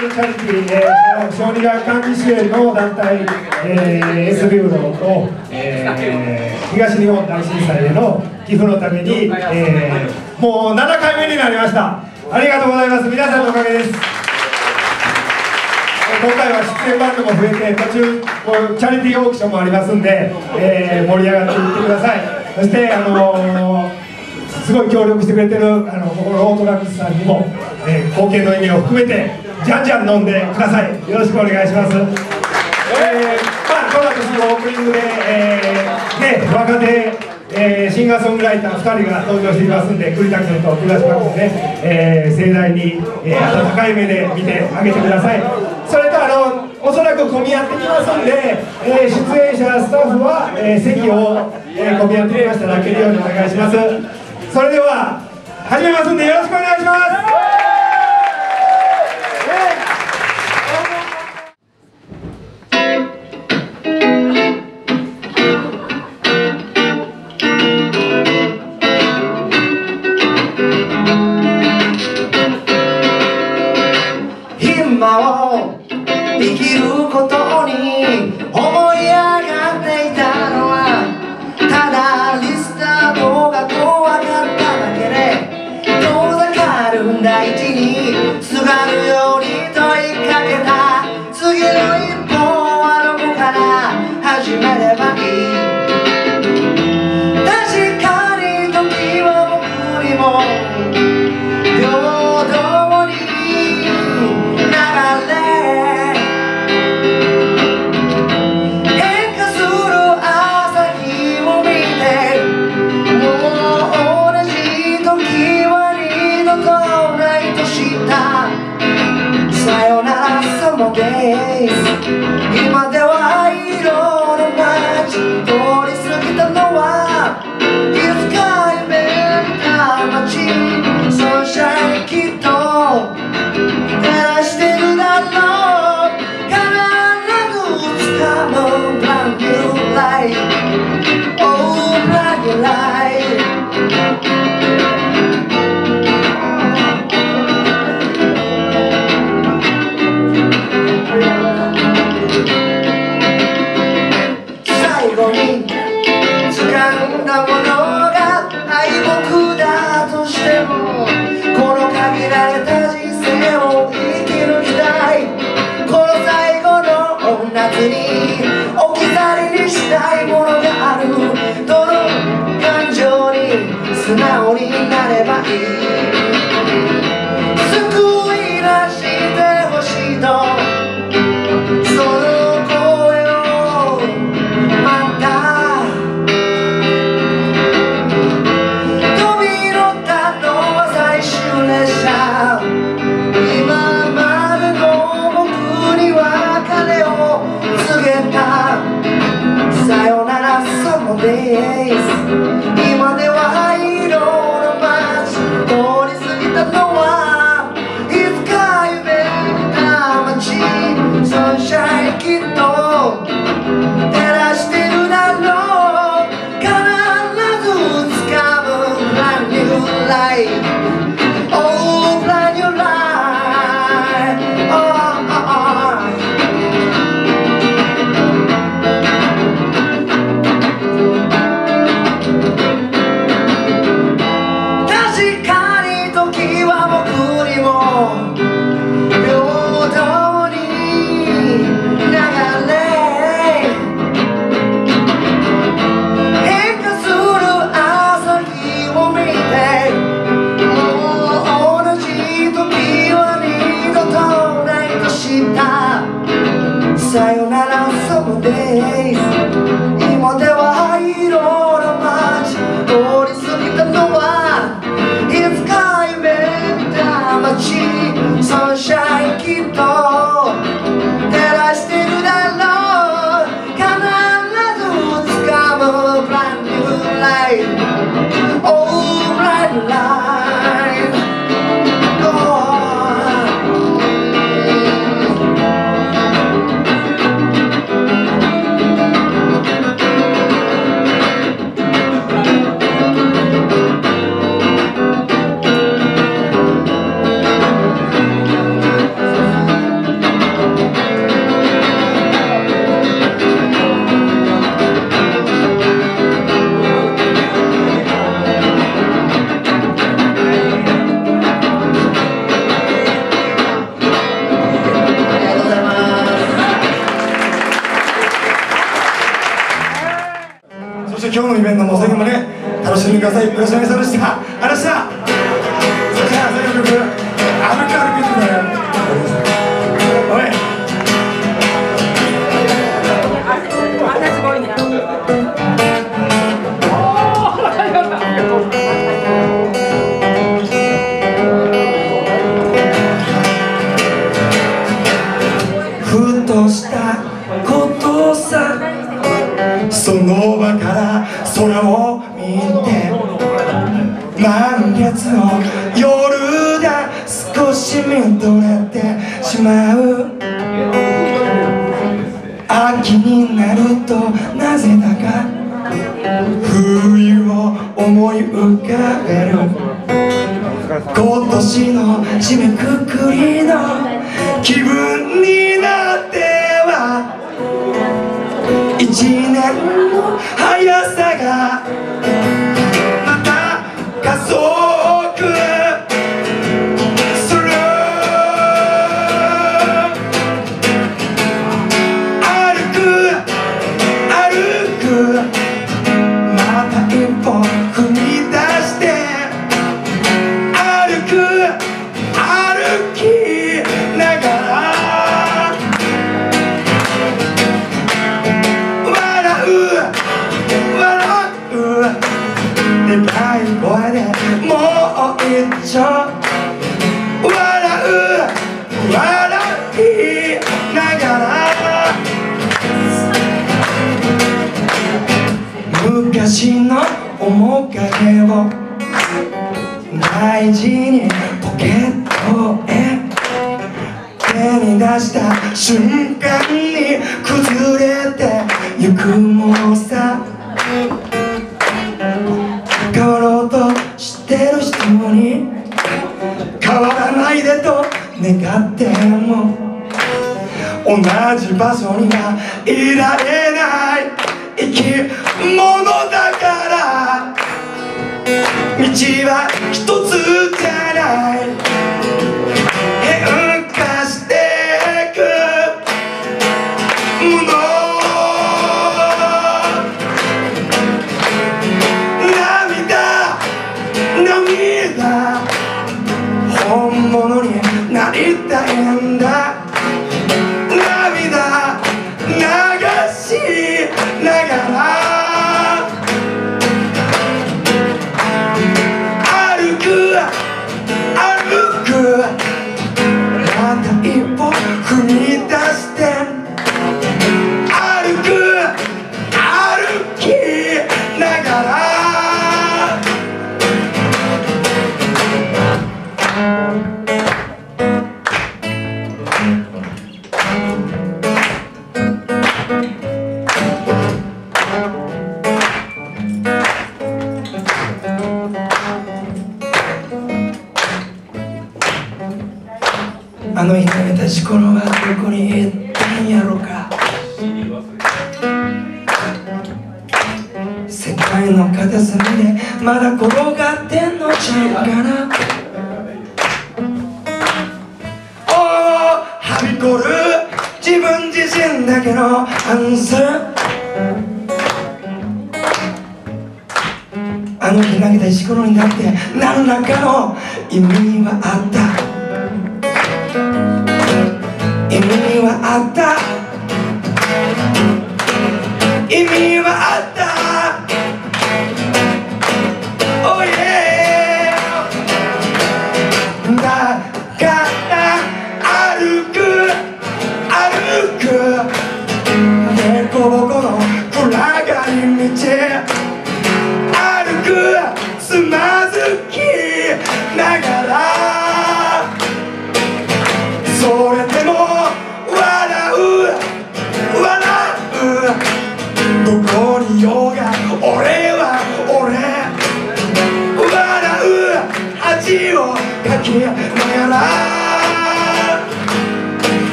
ルチャリティー、えー、小児が管理支援の団体、えー、S ビューローと、えー、東日本大震災への寄付のために、えー、もう7回目になりました。ありがとうございます。皆さんのおかげです。今回は出演バンドも増えて途中こうチャリティーオークションもありますんで、えー、盛り上がっていってください。そしてあのーすごい協力してくれてるあのここのオートラックスさんにも、えー、貢献の意味を含めてじゃんじゃん飲んでください。よろしくお願いします、えー、まあこの後そのオープニングで、えー、ね若手えー、シンガーソングライター2人が登場していますんで栗田君と東島君ね、えー、盛大に、えー、温かい目で見てあげてください。それとあのおそらく混み合ってきますんで、えー、出演者スタッフは、えー、席を、え、混み合ってきましたら開けるようにお願いします。それでは始めますんでよろしくお願いします。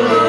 world.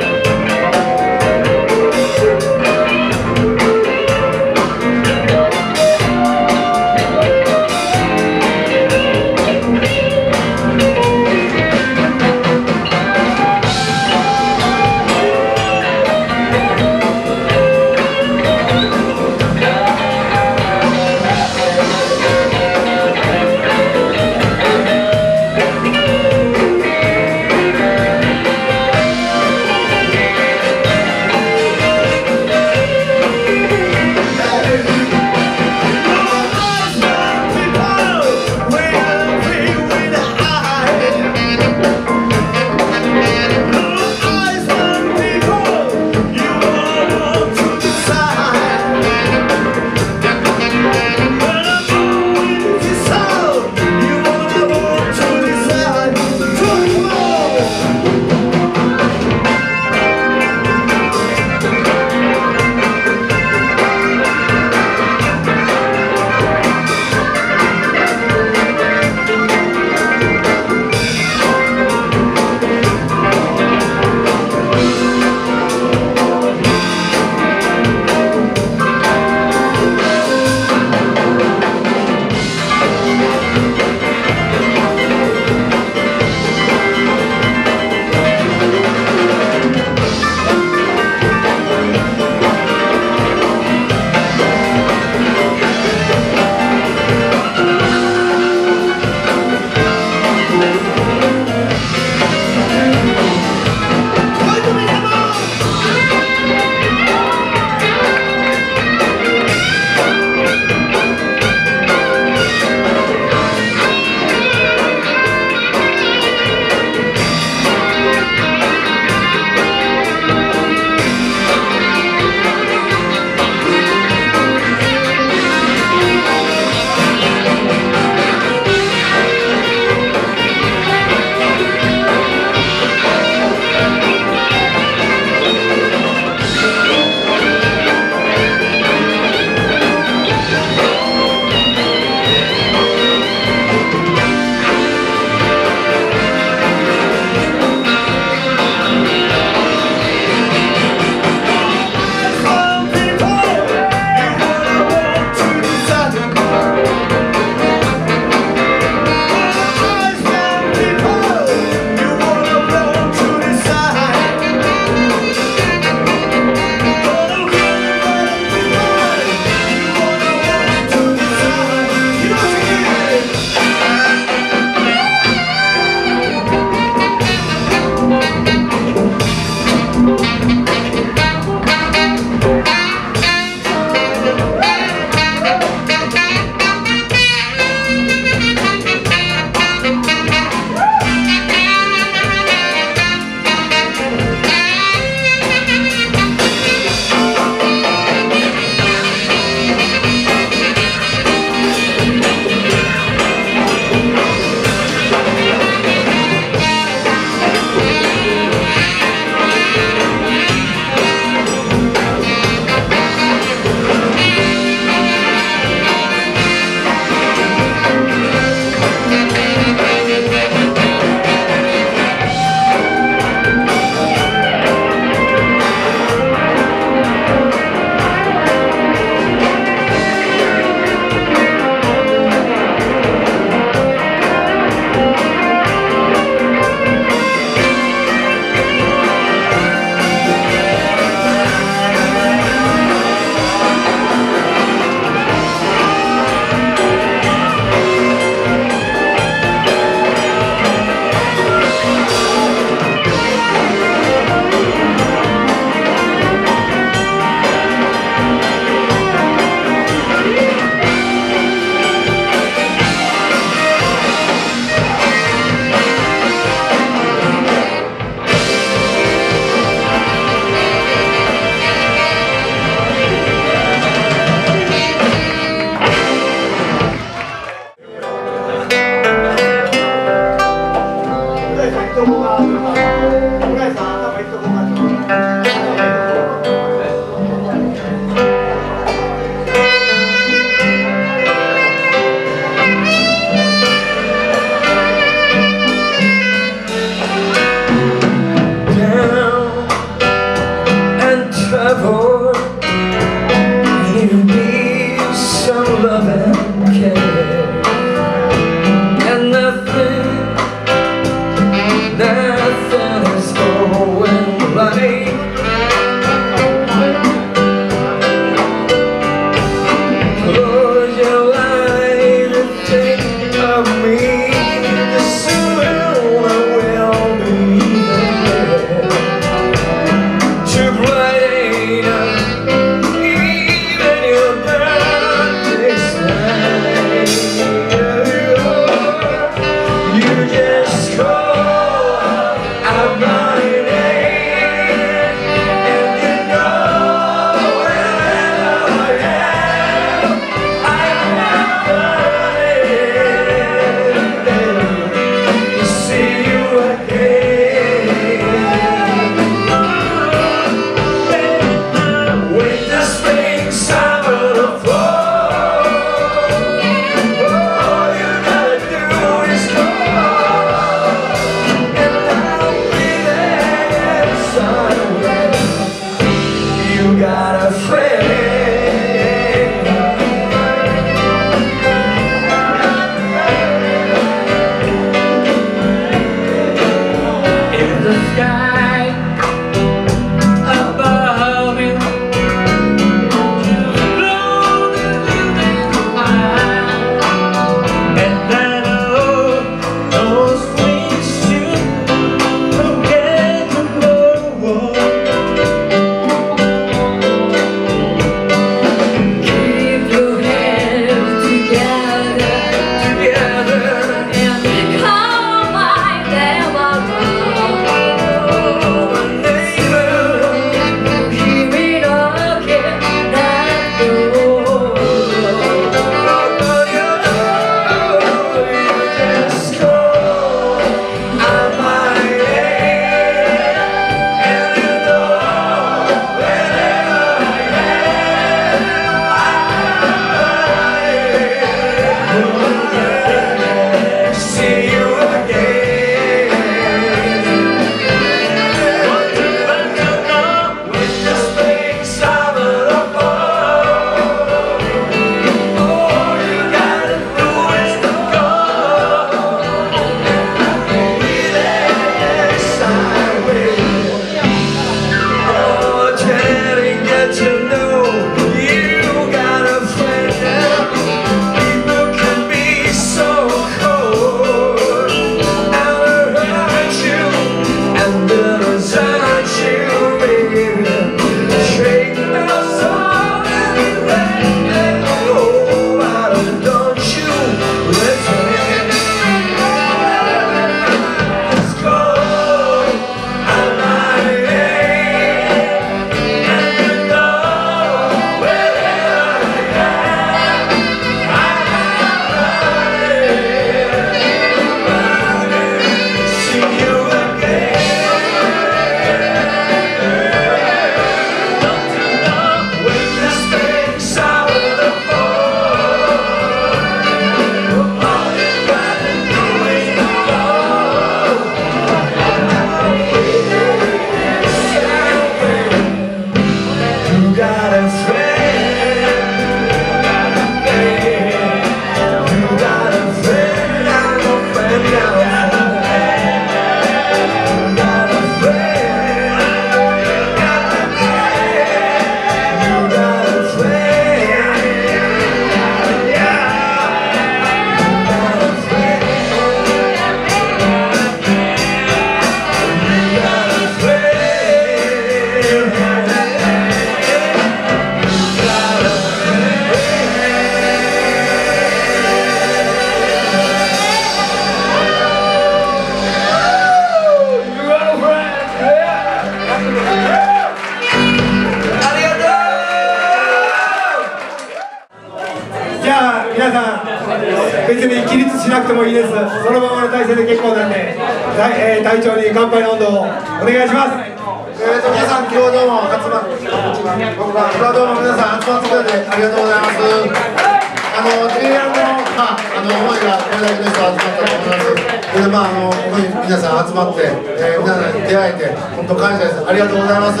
あの思いがこれだけの人集まったと思いますでまああのここに皆さん集まって、えー皆さんに出会えて本当感謝です。ありがとうございます。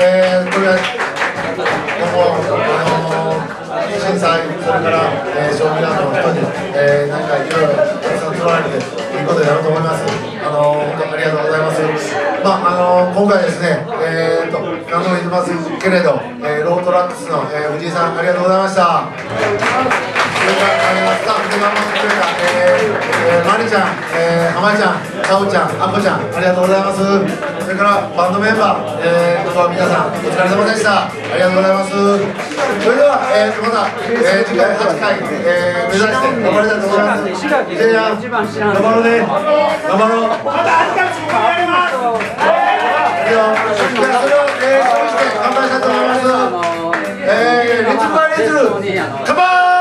えーこれは今後あの震災それから、えー、小児がんの人に、えー、何かいろいろたくさん取られていいことやろうと思います。あの本当ありがとうございます。まああの今回ですねえー、と何度も言ってますけれど、えー、ロートラックスの、えー、藤井さんありがとうございましたそれから、えー、スタッフで頑張ってくれた、えーえー、まりちゃん、えー、浜ちゃん、かおちゃん、あこちゃん、ありがとうございます。それからバンドメンバー、えー、今日は皆さん、お疲れ様でした。ありがとうございます。それでは、えー、また、えー、次回8回、えー、目指して頑張りたいと思います。せいやん、頑張ろうね。頑張ろう。また8回もやります。では、そ乾杯「